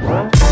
Huh?